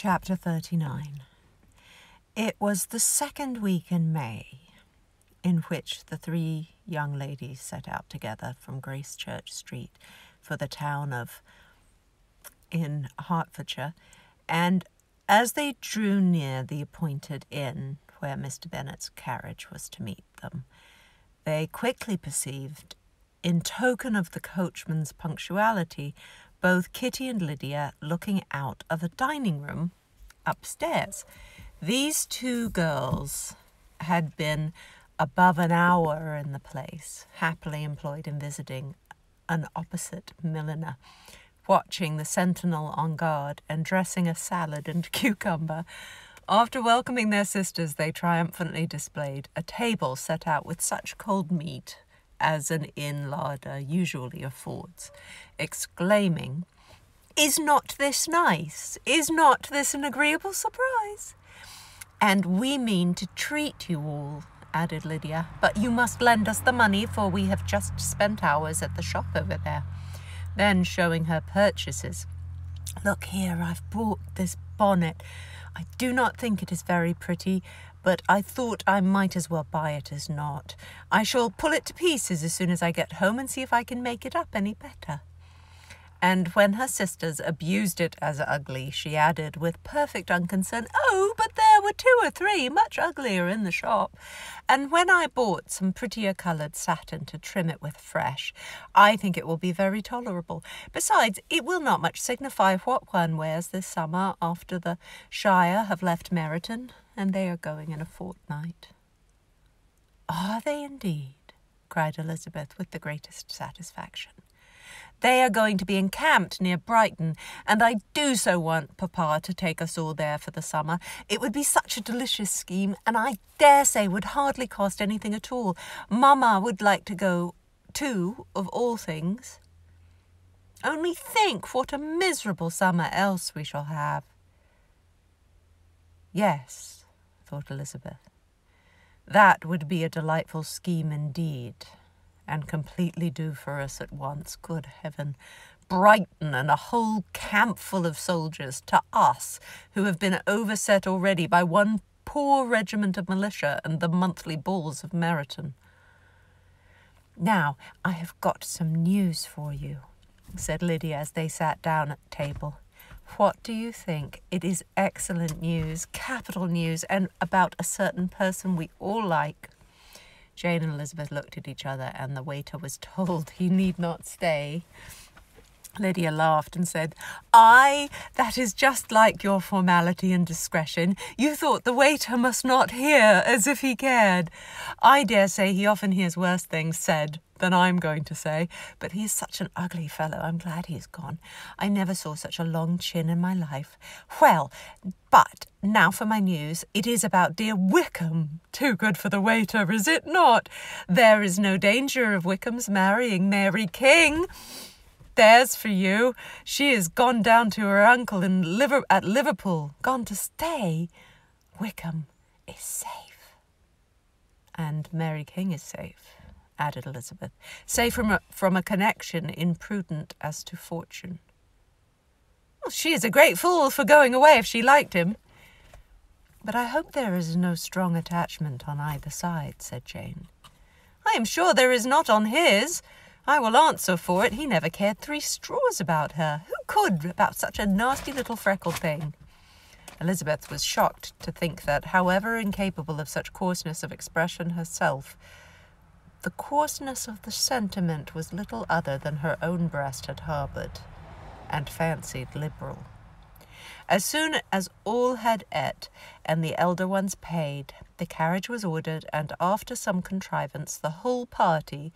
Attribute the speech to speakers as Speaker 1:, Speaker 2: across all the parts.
Speaker 1: Chapter 39 It was the second week in May in which the three young ladies set out together from Gracechurch Street for the town of in Hertfordshire, and as they drew near the appointed inn where Mr. Bennet's carriage was to meet them, they quickly perceived, in token of the coachman's punctuality, both Kitty and Lydia looking out of a dining room upstairs. These two girls had been above an hour in the place, happily employed in visiting an opposite milliner, watching the sentinel on guard and dressing a salad and cucumber. After welcoming their sisters, they triumphantly displayed a table set out with such cold meat as an inn larder usually affords, exclaiming, Is not this nice? Is not this an agreeable surprise? And we mean to treat you all, added Lydia, but you must lend us the money, for we have just spent hours at the shop over there. Then, showing her purchases, Look here, I've bought this bonnet. I do not think it is very pretty, but I thought I might as well buy it as not. I shall pull it to pieces as soon as I get home and see if I can make it up any better. And when her sisters abused it as ugly, she added with perfect unconcern, Oh, but there were two or three much uglier in the shop. And when I bought some prettier coloured satin to trim it with fresh, I think it will be very tolerable. Besides, it will not much signify what one wears this summer after the Shire have left Meryton, and they are going in a fortnight. Are they indeed? cried Elizabeth with the greatest satisfaction. They are going to be encamped near Brighton, and I do so want Papa to take us all there for the summer. It would be such a delicious scheme, and I dare say would hardly cost anything at all. Mamma would like to go too, of all things. Only think what a miserable summer else we shall have. Yes, thought Elizabeth. That would be a delightful scheme indeed and completely do for us at once. Good heaven. Brighton and a whole camp full of soldiers to us, who have been overset already by one poor regiment of militia and the monthly balls of Meryton. Now, I have got some news for you, said Lydia as they sat down at table. What do you think? It is excellent news, capital news, and about a certain person we all like. Jane and Elizabeth looked at each other, and the waiter was told he need not stay. Lydia laughed and said, Ay, that is just like your formality and discretion. You thought the waiter must not hear, as if he cared. I dare say he often hears worse things said than I'm going to say, but he is such an ugly fellow. I'm glad he is gone. I never saw such a long chin in my life. Well, but now for my news. It is about dear Wickham. Too good for the waiter, is it not? There is no danger of Wickham's marrying Mary King. There's for you. She has gone down to her uncle in Liver- at Liverpool, gone to stay. Wickham is safe. And Mary King is safe added Elizabeth, safe from a, from a connection imprudent as to fortune. Well, she is a great fool for going away if she liked him. But I hope there is no strong attachment on either side, said Jane. I am sure there is not on his. I will answer for it he never cared three straws about her. Who could about such a nasty little freckled thing? Elizabeth was shocked to think that, however incapable of such coarseness of expression herself, the coarseness of the sentiment was little other than her own breast had harboured, and fancied liberal. As soon as all had ate and the elder ones paid, the carriage was ordered, and after some contrivance, the whole party,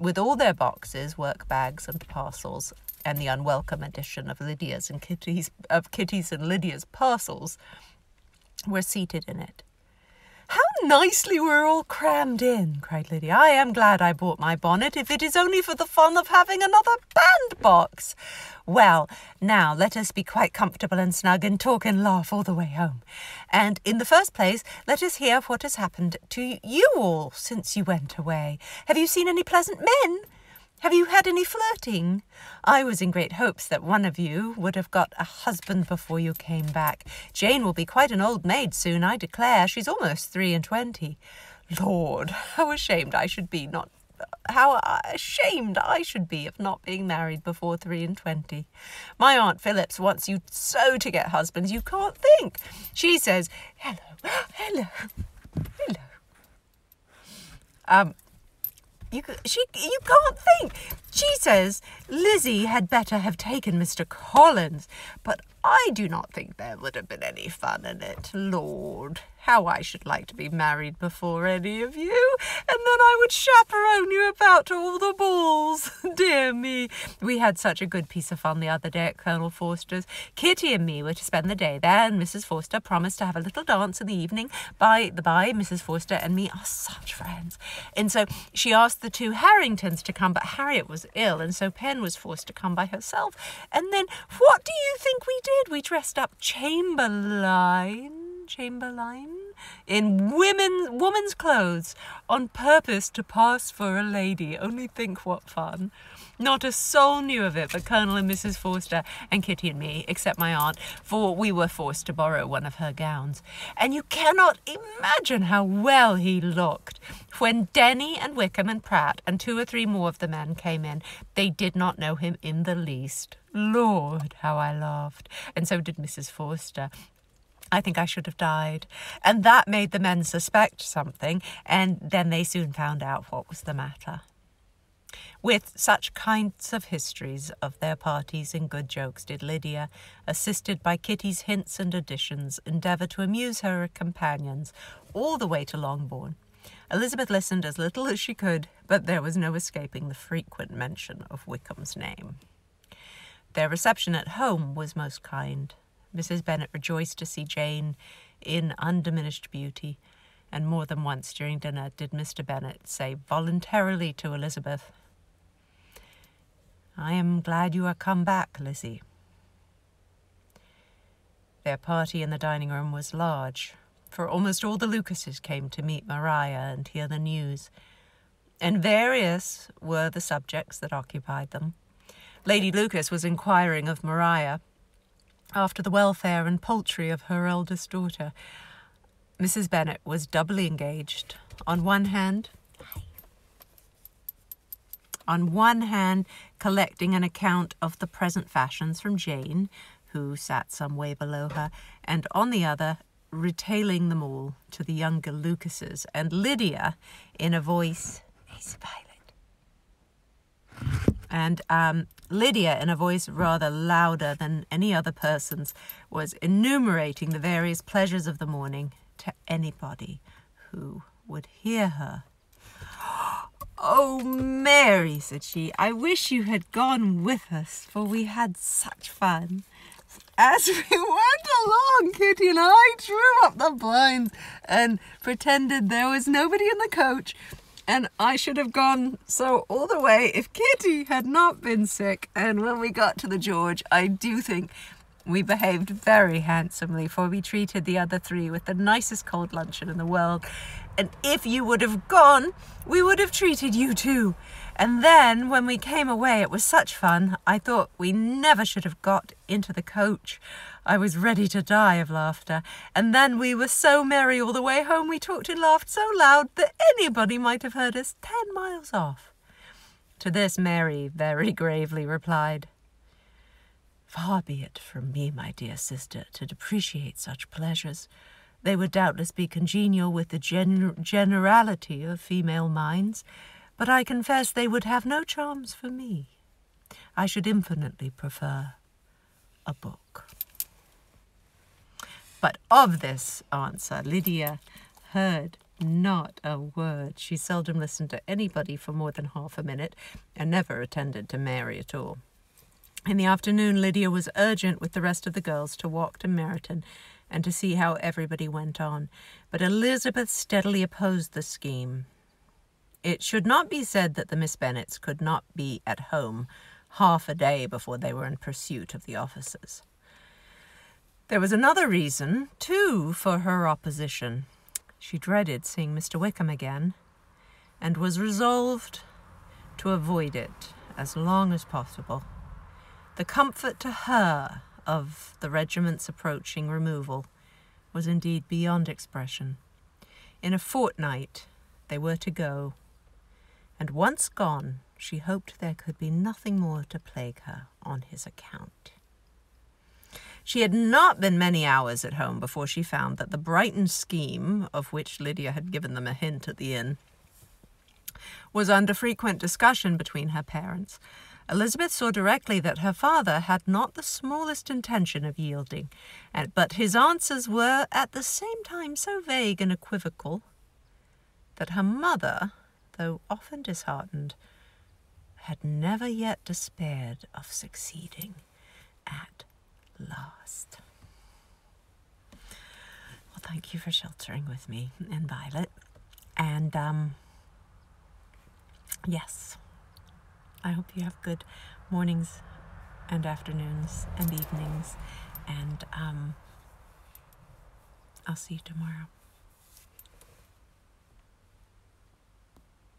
Speaker 1: with all their boxes, work bags, and parcels, and the unwelcome addition of Lydia's and Kitty's of Kitty's and Lydia's parcels, were seated in it. Nicely we're all crammed in, cried Lydia. I am glad I bought my bonnet, if it is only for the fun of having another bandbox. Well, now let us be quite comfortable and snug and talk and laugh all the way home. And in the first place, let us hear what has happened to you all since you went away. Have you seen any pleasant men? Have you had any flirting? I was in great hopes that one of you would have got a husband before you came back. Jane will be quite an old maid soon, I declare. She's almost three and twenty. Lord, how ashamed I should be not how ashamed I should be of not being married before three and twenty. My Aunt Phillips wants you so to get husbands you can't think. She says, hello, hello, hello. Um, you, she, you can't think. She says Lizzie had better have taken Mr. Collins, but I do not think there would have been any fun in it. Lord, how I should like to be married before any of you, and then I would chaperone you about to all the balls. Dear me, we had such a good piece of fun the other day at Colonel Forster's. Kitty and me were to spend the day there, and Mrs. Forster promised to have a little dance in the evening. By the by, Mrs. Forster and me are such friends. And so she asked the two Harringtons to come, but Harriet was ill, and so Pen was forced to come by herself. And then what do you think we did? We dressed up Chamberlain Chamberlain in women woman's clothes on purpose to pass for a lady. Only think what fun. Not a soul knew of it but Colonel and Mrs. Forster and Kitty and me, except my aunt, for we were forced to borrow one of her gowns. And you cannot imagine how well he looked. When Denny and Wickham and Pratt and two or three more of the men came in, they did not know him in the least. Lord, how I laughed. And so did Mrs. Forster. I think I should have died. And that made the men suspect something, and then they soon found out what was the matter. With such kinds of histories of their parties and good jokes did Lydia, assisted by Kitty's hints and additions, endeavour to amuse her companions all the way to Longbourn. Elizabeth listened as little as she could, but there was no escaping the frequent mention of Wickham's name. Their reception at home was most kind. Mrs. Bennet rejoiced to see Jane in undiminished beauty, and more than once during dinner did Mr. Bennet say voluntarily to Elizabeth, I am glad you are come back, Lizzie. Their party in the dining room was large, for almost all the Lucases came to meet Maria and hear the news, and various were the subjects that occupied them. Lady Lucas was inquiring of Maria after the welfare and poultry of her eldest daughter. Mrs. Bennet was doubly engaged. On one hand, on one hand, collecting an account of the present fashions from Jane, who sat some way below her, and on the other, retailing them all to the younger Lucases, and Lydia, in a voice, and um, Lydia, in a voice rather louder than any other person's, was enumerating the various pleasures of the morning to anybody who would hear her. Oh, Mary, said she, I wish you had gone with us, for we had such fun. As we went along, Kitty and I drew up the blinds and pretended there was nobody in the coach and I should have gone so all the way if Kitty had not been sick. And when we got to the George, I do think we behaved very handsomely, for we treated the other three with the nicest cold luncheon in the world. And if you would have gone, we would have treated you too. And then, when we came away, it was such fun, I thought we never should have got into the coach. I was ready to die of laughter. And then we were so merry all the way home, we talked and laughed so loud that anybody might have heard us ten miles off. To this Mary very gravely replied, Far be it from me, my dear sister, to depreciate such pleasures. They would doubtless be congenial with the gen generality of female minds, but I confess they would have no charms for me. I should infinitely prefer a book. But of this answer Lydia heard not a word. She seldom listened to anybody for more than half a minute, and never attended to Mary at all. In the afternoon, Lydia was urgent with the rest of the girls to walk to Meryton and to see how everybody went on, but Elizabeth steadily opposed the scheme. It should not be said that the Miss Bennets could not be at home half a day before they were in pursuit of the officers. There was another reason, too, for her opposition. She dreaded seeing Mr. Wickham again, and was resolved to avoid it as long as possible. The comfort to her of the regiment's approaching removal was indeed beyond expression. In a fortnight they were to go, and once gone, she hoped there could be nothing more to plague her on his account. She had not been many hours at home before she found that the Brighton scheme, of which Lydia had given them a hint at the inn, was under frequent discussion between her parents. Elizabeth saw directly that her father had not the smallest intention of yielding, but his answers were at the same time so vague and equivocal that her mother, though often disheartened, had never yet despaired of succeeding at last. Well, thank you for sheltering with me and Violet. And, um, yes, I hope you have good mornings and afternoons and evenings. And, um, I'll see you tomorrow.